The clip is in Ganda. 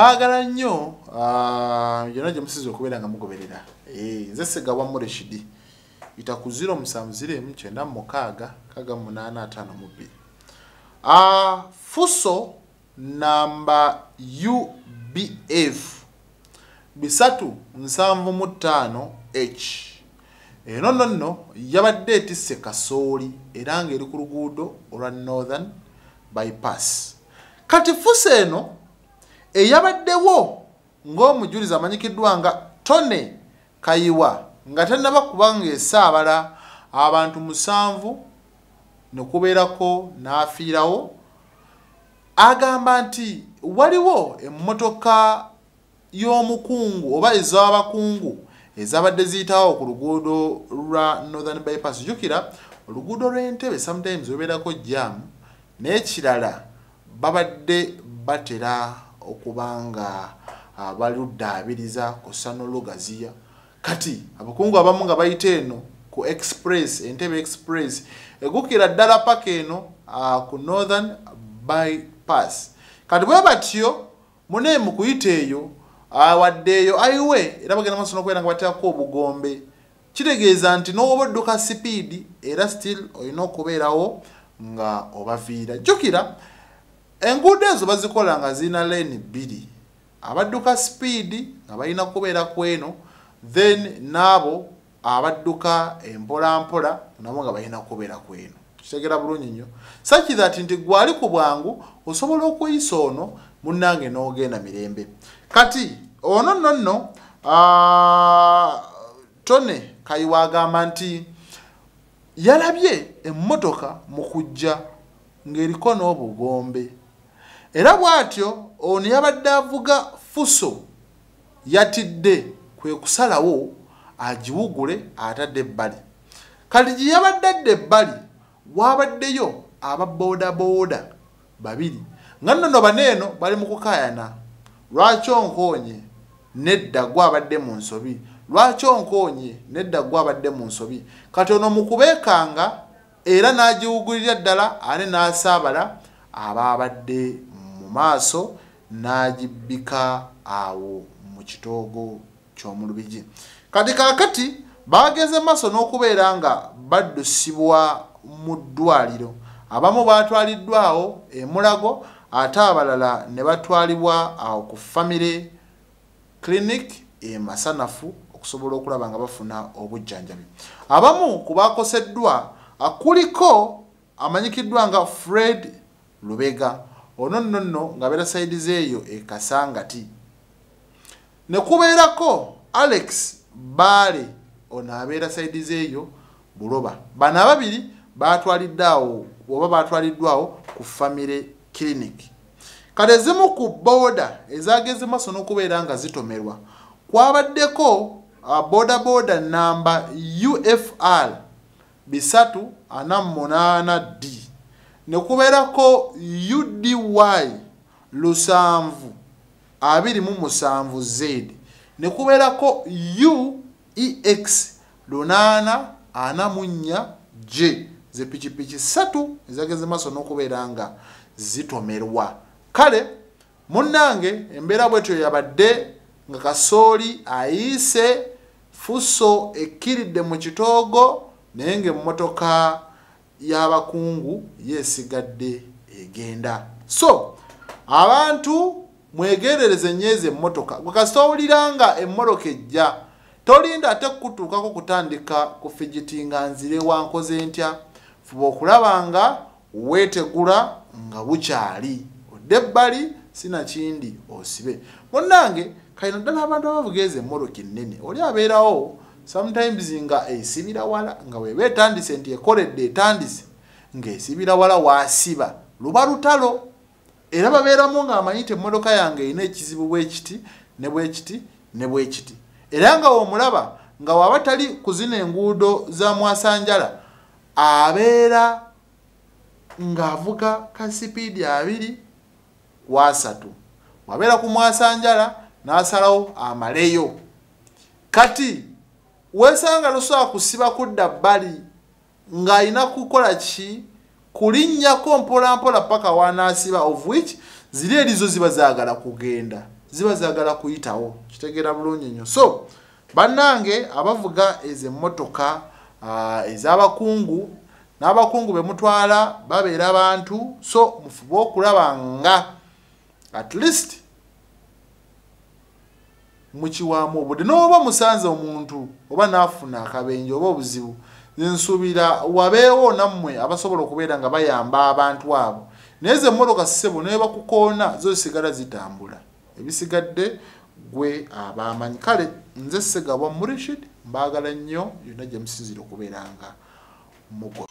mbaagala nnyo yonna gye musiza okubeera nga mugoberera. Eh, nze segawa mureshidi yita ku 0709 6 Uh, fuso namba ubf bisatu nsanvu mu ttaano h. Eno nno nno yabadde etisse kasooli era ng'eri ku luguudo olwa northern bypass. Kati fuso eno eyabaddewo ng'omujulizi amanyikiddwa nga tone kayiwa nga tannaba kuba ng'esaabala abantu musanvu nekubeerako n'afiirawo agamba nti waliwo emmotoka y'omukungu oba ez'abakungu ezabadde ziyitawo ku luguudo lwa northern bypass jjukira oluguudo lw'entebe sometimes lubeerako jam n'ekirala babadde batera okuba nga ah, baluddaabiriza kussa n'olugaziya kati abakungu abamu nga bayita eno ku express entebe express egukira ddala paka eno uh, ku northern bypass. Kati bwe batyo mune mu kuyita eyo uh, wadde eyo ayiwe era bagenda maaso nokubeera nga bateekako obugombe. Kitegeeza nti n'owoba odduka sipiidi era still olina okubeerawo nga obaviira. Jjukira enguudo ezo bazikola nga zirina lane bbiri. Abadduka sipiidi nga balina kubeera ku eno then n'abo abadduka empolampola nabo nga balina kubeera ku eno. Kitegera bulungi nnyo. Saki that nti gwali ku bwangu osobola okuyisa ono munnange n'ogenda mirembe. Kati ono nno nno tone kayiwa agamba nti yalabye emmotoka mu kujja ng'eriko n'obugombe era bw'atyo ono yabadde avuga fuso yatidde kwe kusalawo agiwugule atadde ebbali. Kati gye yabadde adda ebbali waabaddeyo aba boodabooda babiri. Nga nnono baneeno bali mu kukaayana. Lwaki onkoonye nedda gwabadde mu nsobi. Lwaki onkoonye nedda gwabadde mu nsobi. Kati ono mu kubeekanga era n'agiwugulira ddala ate n'asaabala abaabadde maaso n'agibbika awo mu kitoogo ky'omulubigi. Kati kaakati baageze maaso n'okubeera nga baddusibwa mu ddwaliro. Abamu baatwaliddwawo emulago ate abalala ne batwalibwa awo ku famire clinic emasanafu okusobola okulaba nga bafuna obujjanjabi. Abamu ku bakoseddwa akuliko amanyikiddwa nga fred lubega ono nno nno nga beera saidize eyo ekasangati ne kubeerako alex baale ono abeera saidize eyo buloba. Bano ababiri batwaliddwawo oba batwaliddwawo ku famire clinic. Kati ezimu ku booda ezageze maaso n'okubeera nga zitomerwa kwabaddeko boda boda namba ufr bisatu ana munaana d ne kubeerako udy lusanvu abiri mu musanvu z. Ne kubeerako uex lunaana ana mu nnya g ze pikipiki ssatu ezageze maaso n'okubeera nga zitomerwa. Kale munnange embeera bwetyo yabadde nga kasooli ayiise fuso ekkiridde mu kitoogo naye ngaemmotoka y'abakungu yeesigadde egenda. So abantu mwegerereze nyeeza emmotoka. Gwe kasita owulira nga emmotoka ejja tolinda ate kutuukako kutandika kufigitinga nzire wankoze ntya? Fuba okulaba nga weetegula nga bukyali. Odde ebbali sinakindi osibe. Munnange kalina ddala abantu abavuga ezo emmotoka ennene. Oli abeerawo sometimes nga esibira wala nga weba etandise nti ekoledde etandise ng'esibira wala waasiba luba lutalo. Era babeeramu ng'amanyite emmotoka yange erina ekizibu bwekiti ne bwekiti ne bwekiti era nga womulaba nga waba tali kuzina enguudo za mwasanjala abeera ng'avuga ka sipiidi abiri ku asatu wabeera ku mwasanjala n'asalawo amaleyo. Kati weesanga lusobola kusiba kudda bbali ng'alina kukola ki? Kulinnyako mpolampola paka wanaasiba of which ziri erizo ziba zaagala kugenda ziba zagala kuyitawo kitegeera bulungi nnyo. So bannange abavuga ezo emmotoka uh, ez'abakungu n'abakungu be mutwala babeera bantu so mufube okulaba nga at least mukiwaamu obudde. N'oba musanze omuntu oba naafuna akabenje oba obuzibu nsuubira wabeewo nammwe abasobola okubeera nga bayamba abantu abo. Naye ze emmotoka ssebo naye bakukoona zo zisigala zitambula. Ebisigadde gwe abaamanyi. Kale nze segabwa murishid mbaagala nnyo yonna gye musinzire okubeera nga mugo